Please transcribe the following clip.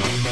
Bye.